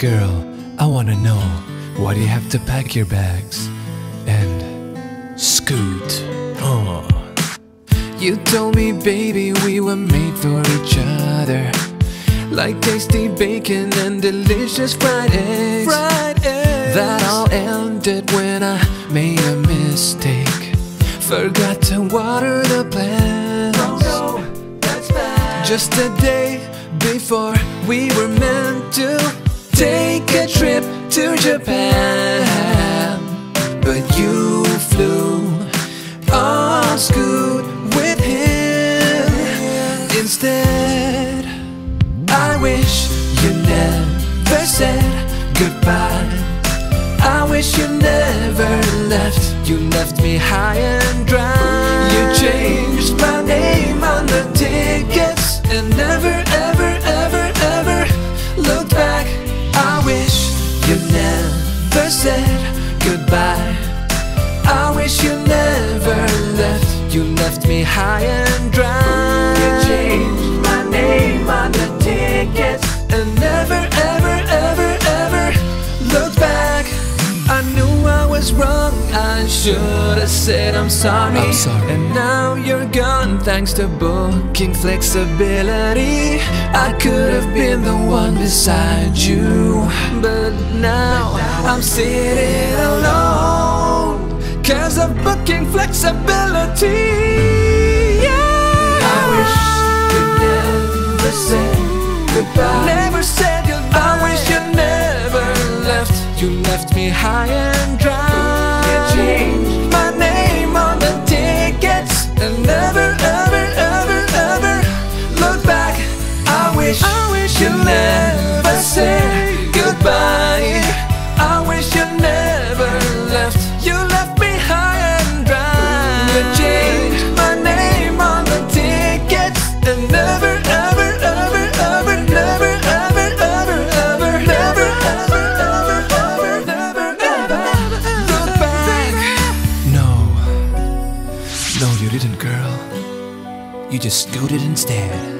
Girl, I wanna know why do you have to pack your bags and scoot? Oh. You told me, baby, we were made for each other. Like tasty bacon and delicious fried eggs. Fried eggs. That all ended when I made a mistake. Forgot to water the plants. Oh no, that's bad. Just a day before we were meant to take a trip to Japan. But you flew on Scoot with him instead. I wish you never said goodbye. I wish you never left. You left me high and dry. You changed my name on the tickets and never, never said goodbye. I wish you never left. You left me high and dry. I should have said I'm sorry. I'm sorry. And now you're gone thanks to booking flexibility. I could have been the one beside you, but now I'm sitting alone. Cause of booking flexibility. Yeah. I wish you never said goodbye. Never said goodbye. I wish you never left. You left me high and dry. You changed my name on the tickets and never, ever, ever, ever look back. I wish, I wish you never said no, you didn't, girl. You just scooted instead.